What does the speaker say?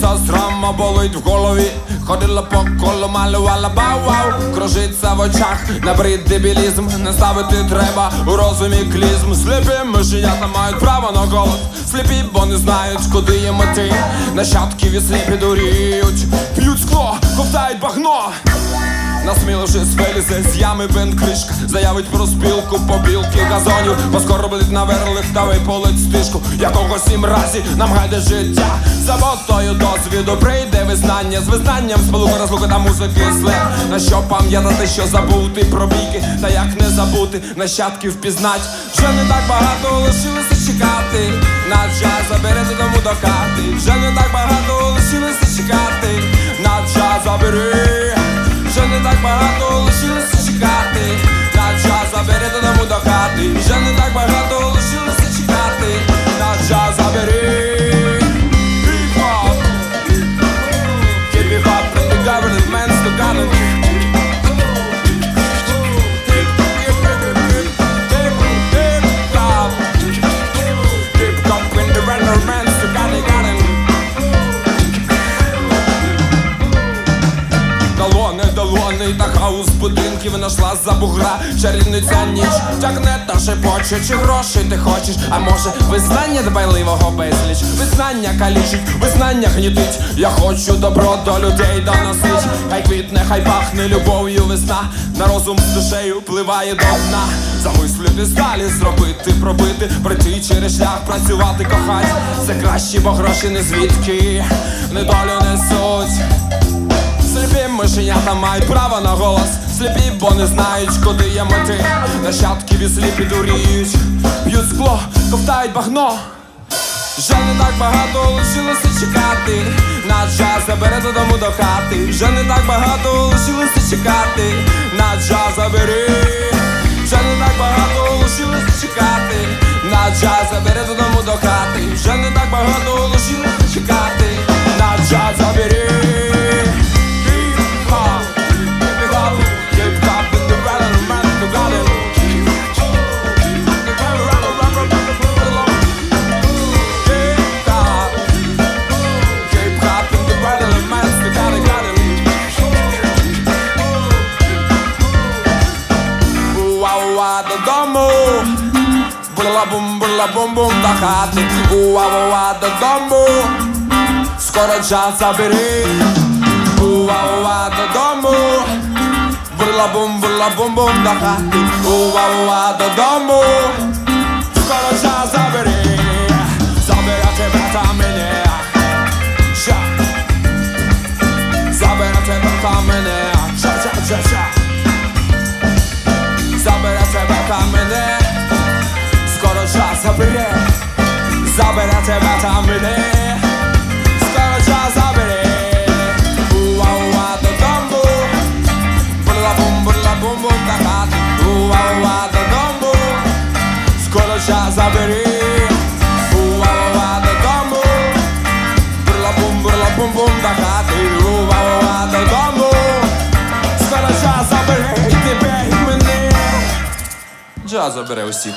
воно болить в голові. Ходила по колу, малювала бау-вау Кружиться в очах, набрид дебілізм Не ставити треба. У розумі клізм. Сліпі мишенята мають право на голос Сліпі, бо не знають, куди їм іти. Нащадки і сліпі дуріють П'ють скло, ковтають багно Насмілившись вилізе з ями бен кришка. Заявить про спілку побілки газонів. Поскоро будуть на верлих та виполить стишку. Якогось сім разі нам гайде життя Заботою досвіду прийде визнання. З визнанням сполука розлука та музики след На що пам'ятати, що забути про бійки? Та як не забути нащадків пізнать. Вже не так багато лишилося чекати. На час забере додому до хати Вже не так багато лишилося чекати далони та хаос будинків нашла за бугра чарівниця ніч тягне та шепоче, чи грошей ти хочеш, а може визнання дбайливого безліч, визнання калічить, визнання гнітить. Я хочу добро до людей доносить. Хай квітне, хай пахне любов'ю весна. На розум з душею впливає до дна. Замислити далі, зробити, пробити, пройти через шлях, працювати, кохать. Це краще, бо гроші не звідки, недолю несуть. Сліпі мишенята мають право на голос. Сліпі, бо не знають, куди є мети. Нащадки від сліпі дуріють П'ють скло, ковтають багно. Вже не так багато лишилося чекати. На час забере додому до хати. Вже не так багато лишилося чекати. На час забери. Вже не так багато лишилося чекати. На час забере додому до хати. Вже не так багато Уа-уа додому, була-бум, була-бум-бум до хати. Уа-уа додому, скоро час забери. Уа-уа додому, була-бум, була-бум-бум до хати. Уа-уа додому, скоро забере, забере тебе та мене, скоро час забере. Та хати. Уа-уа додому, скоро час забери. Уа-уа додому, була-бум, була-бум-бум та хати. Уа-уа додому, скоро час забере і. Джаз забере усіх.